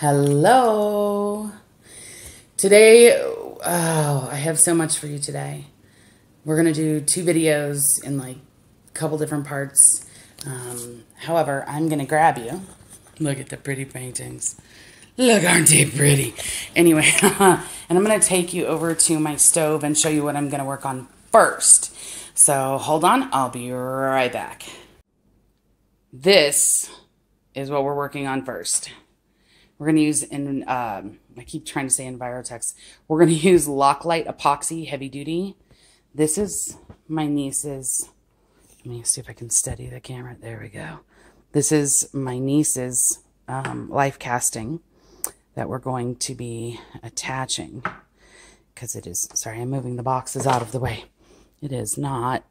Hello. Today, oh, I have so much for you today. We're going to do two videos in like a couple different parts. Um, however, I'm going to grab you. Look at the pretty paintings. Look, aren't they pretty? Anyway, and I'm going to take you over to my stove and show you what I'm going to work on first. So hold on, I'll be right back. This is what we're working on first. We're going to use, in um, I keep trying to say Envirotex. We're going to use Loctite Epoxy Heavy Duty. This is my niece's, let me see if I can steady the camera. There we go. This is my niece's um, life casting that we're going to be attaching because it is, sorry, I'm moving the boxes out of the way. It is not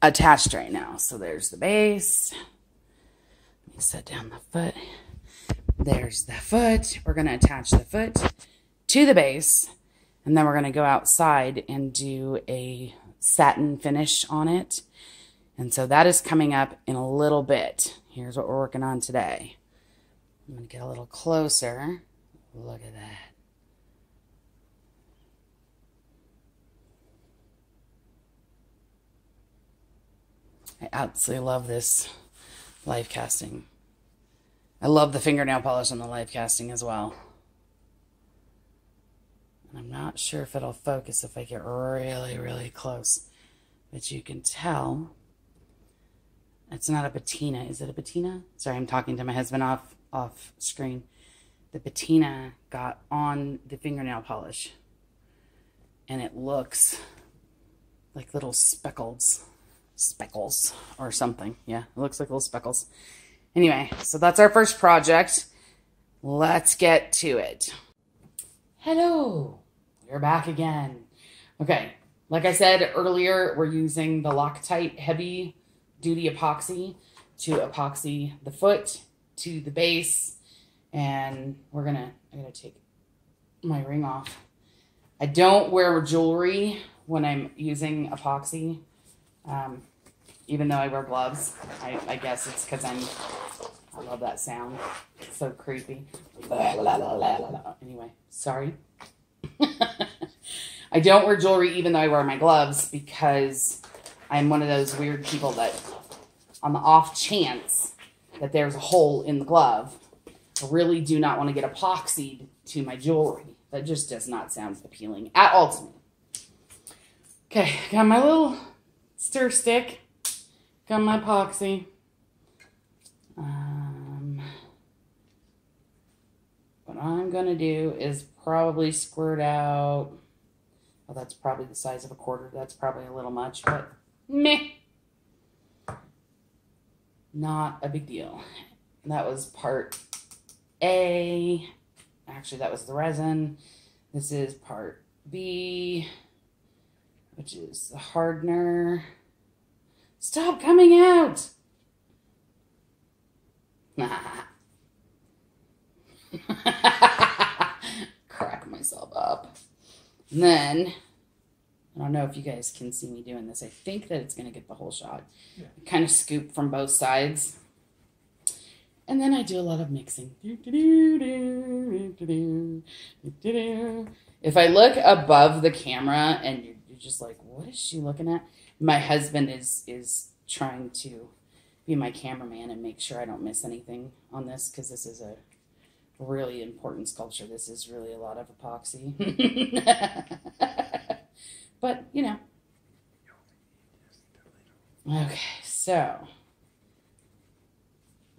attached right now. So there's the base. Let me set down the foot. There's the foot. We're going to attach the foot to the base. And then we're going to go outside and do a satin finish on it. And so that is coming up in a little bit. Here's what we're working on today. I'm going to get a little closer. Look at that. I absolutely love this life casting. I love the fingernail polish on the life casting as well. And I'm not sure if it'll focus if I get really, really close. But you can tell it's not a patina. Is it a patina? Sorry, I'm talking to my husband off off screen. The patina got on the fingernail polish. And it looks like little speckles speckles or something. Yeah, it looks like little speckles. Anyway, so that's our first project. Let's get to it. Hello, we're back again. Okay, like I said earlier, we're using the Loctite heavy duty epoxy to epoxy the foot to the base. And we're gonna, I'm gonna take my ring off. I don't wear jewelry when I'm using epoxy um, even though I wear gloves, I, I guess it's because I'm, I love that sound. It's so creepy. Anyway, sorry. I don't wear jewelry even though I wear my gloves because I'm one of those weird people that on the off chance that there's a hole in the glove, I really do not want to get epoxied to my jewelry. That just does not sound appealing at all to me. Okay, got my little stir stick. Got my epoxy. Um, what I'm going to do is probably squirt out. Well, that's probably the size of a quarter. That's probably a little much, but meh. Not a big deal. And that was part A. Actually, that was the resin. This is part B which is the hardener. Stop coming out! Crack myself up. And then, I don't know if you guys can see me doing this. I think that it's going to get the whole shot. Yeah. Kind of scoop from both sides. And then I do a lot of mixing. If I look above the camera and you're just like, what is she looking at? My husband is is trying to be my cameraman and make sure I don't miss anything on this because this is a really important sculpture. This is really a lot of epoxy. but, you know. Okay, so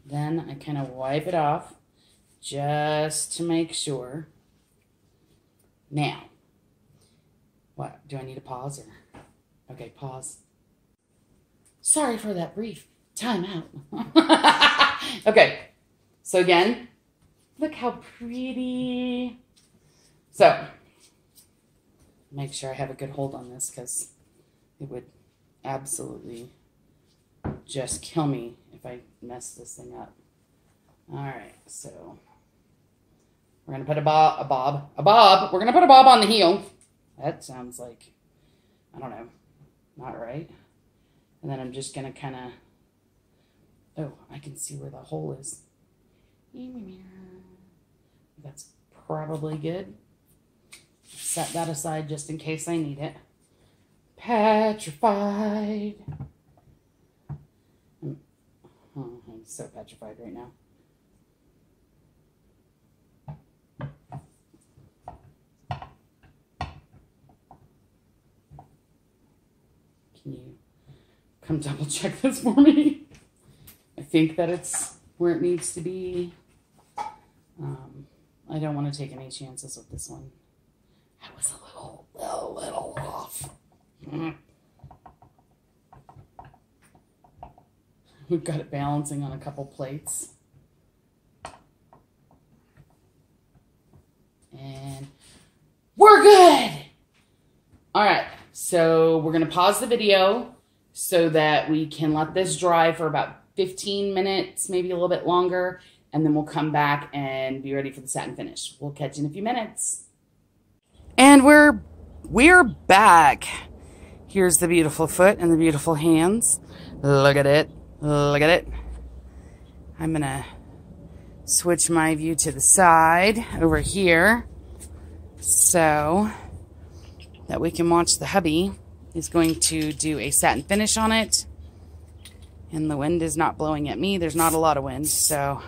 then I kind of wipe it off just to make sure. Now, what? Do I need to pause or? Okay, pause. Sorry for that brief time out. okay, so again, look how pretty. So, make sure I have a good hold on this because it would absolutely just kill me if I mess this thing up. All right, so we're gonna put a bob, a bob, a bob. We're gonna put a bob on the heel. That sounds like, I don't know, not right. And then I'm just going to kind of, oh, I can see where the hole is. That's probably good. Set that aside just in case I need it. Petrified. I'm, oh, I'm so petrified right now. Can you come double check this for me? I think that it's where it needs to be. Um, I don't want to take any chances with this one. I was a little, a little off. We've got it balancing on a couple plates. And we're good. All right, so we're gonna pause the video so that we can let this dry for about 15 minutes, maybe a little bit longer, and then we'll come back and be ready for the satin finish. We'll catch you in a few minutes. And we're we're back. Here's the beautiful foot and the beautiful hands. Look at it. Look at it. I'm gonna switch my view to the side over here so that we can watch the hubby is going to do a satin finish on it. And the wind is not blowing at me. There's not a lot of wind so.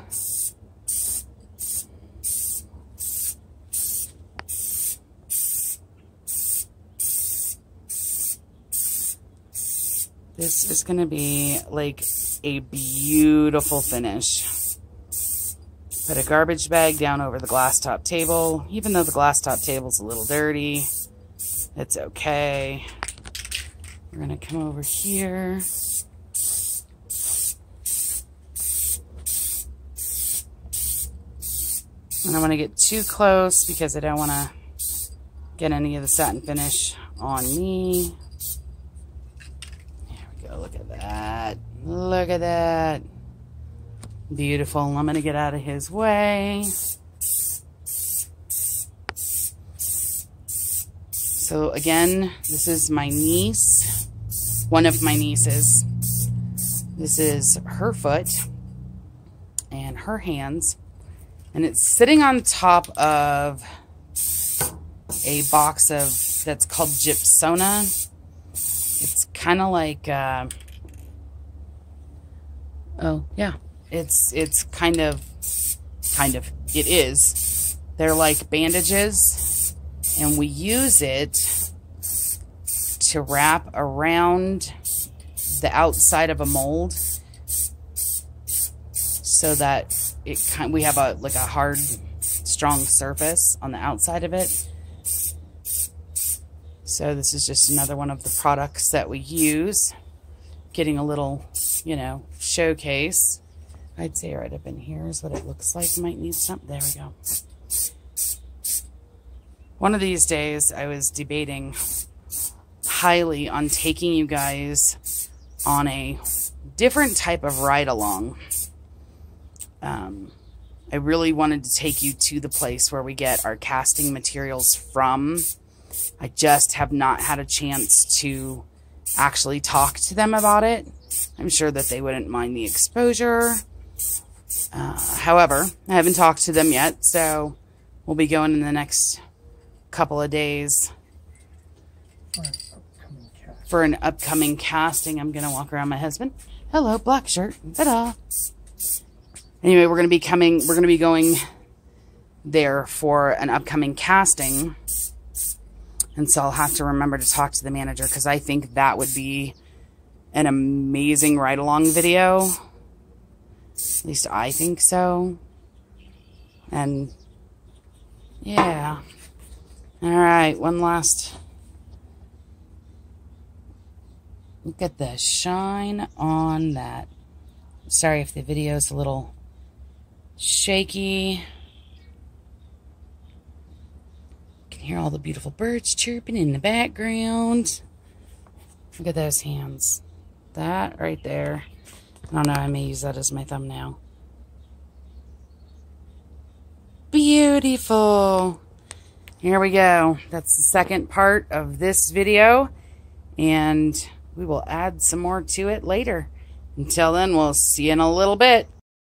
This is going to be like a beautiful finish. Put a garbage bag down over the glass top table. Even though the glass top table's a little dirty it's okay we're gonna come over here. And I don't want to get too close because I don't want to get any of the satin finish on me. There we go. Look at that. Look at that. Beautiful. I'm going to get out of his way. So again, this is my niece, one of my nieces. This is her foot and her hands. And it's sitting on top of a box of, that's called Gypsona. It's kind of like, uh, oh yeah, it's, it's kind of, kind of, it is. They're like bandages and we use it to wrap around the outside of a mold so that it kind we have a like a hard strong surface on the outside of it. So this is just another one of the products that we use getting a little you know showcase. I'd say right up in here is what it looks like. Might need some there we go one of these days, I was debating highly on taking you guys on a different type of ride along. Um, I really wanted to take you to the place where we get our casting materials from. I just have not had a chance to actually talk to them about it. I'm sure that they wouldn't mind the exposure. Uh, however, I haven't talked to them yet, so we'll be going in the next couple of days for an upcoming casting. I'm going to walk around my husband. Hello, black shirt. Ta-da. Anyway, we're going to be coming, we're going to be going there for an upcoming casting. And so I'll have to remember to talk to the manager because I think that would be an amazing ride-along video. At least I think so. And yeah. All right, one last. Look at the shine on that. Sorry if the video is a little shaky. You can hear all the beautiful birds chirping in the background. Look at those hands. That right there. I don't know, I may use that as my thumbnail. Beautiful. Here we go. That's the second part of this video. And we will add some more to it later. Until then, we'll see you in a little bit.